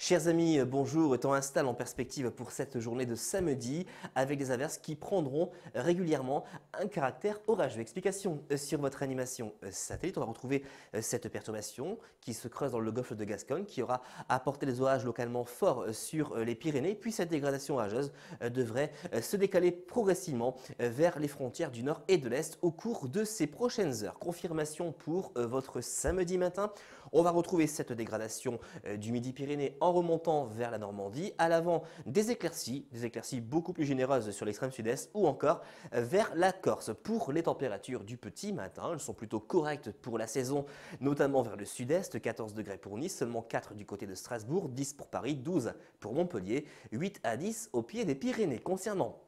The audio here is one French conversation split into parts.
Chers amis, bonjour. Temps installe en perspective pour cette journée de samedi avec des averses qui prendront régulièrement un caractère orageux. Explication euh, sur votre animation euh, satellite. On va retrouver euh, cette perturbation qui se creuse dans le golfe de Gascogne qui aura apporté des orages localement forts sur les Pyrénées. Puis cette dégradation orageuse devrait se décaler progressivement vers les frontières du nord et de l'est au cours de ces prochaines heures. Confirmation pour votre samedi matin. On va retrouver cette dégradation du Midi-Pyrénées en remontant vers la Normandie, à l'avant des éclaircies, des éclaircies beaucoup plus généreuses sur l'extrême sud-est ou encore vers la Corse. Pour les températures du petit matin, elles sont plutôt correctes pour la saison, notamment vers le sud-est, 14 degrés pour Nice, seulement 4 du côté de Strasbourg, 10 pour Paris, 12 pour Montpellier, 8 à 10 au pied des Pyrénées. Concernant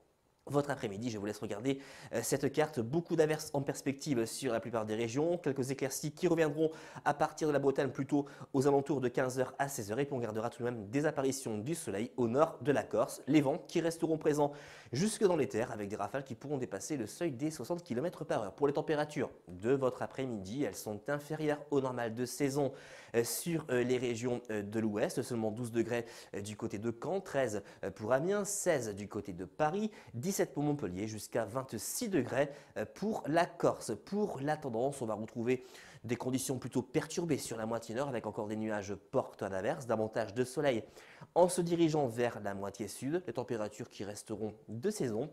votre après-midi. Je vous laisse regarder euh, cette carte. Beaucoup d'averses en perspective sur la plupart des régions. Quelques éclaircies qui reviendront à partir de la Bretagne plutôt aux alentours de 15h à 16h. Et puis on gardera tout de même des apparitions du soleil au nord de la Corse. Les vents qui resteront présents jusque dans les terres avec des rafales qui pourront dépasser le seuil des 60 km par heure. Pour les températures de votre après-midi, elles sont inférieures au normal de saison euh, sur euh, les régions de l'ouest. Seulement 12 degrés du côté de Caen, 13 pour Amiens, 16 du côté de Paris, 17 pour Montpellier jusqu'à 26 degrés euh, pour la Corse. Pour la tendance, on va retrouver des conditions plutôt perturbées sur la moitié nord avec encore des nuages porteurs d'averses, davantage de soleil en se dirigeant vers la moitié sud, les températures qui resteront de saison.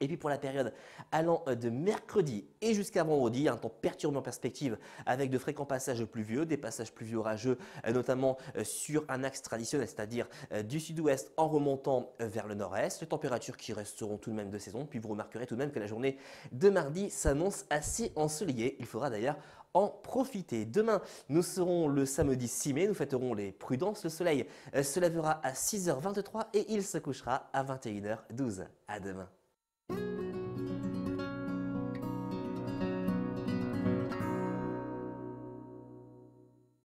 Et puis pour la période allant de mercredi et jusqu'à vendredi, un temps perturbé en perspective avec de fréquents passages pluvieux, des passages pluvieux orageux, euh, notamment euh, sur un axe traditionnel, c'est-à-dire euh, du sud-ouest en remontant vers le nord-est. Les températures qui resteront tout de même de saison. Puis vous remarquerez tout de même que la journée de mardi s'annonce assez ensoleillée. Il faudra d'ailleurs en profiter. Demain, nous serons le samedi 6 mai, nous fêterons les prudences. Le soleil se lèvera à 6h23 et il se couchera à 21h12. À demain.